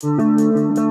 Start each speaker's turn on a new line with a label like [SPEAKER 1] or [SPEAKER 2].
[SPEAKER 1] Música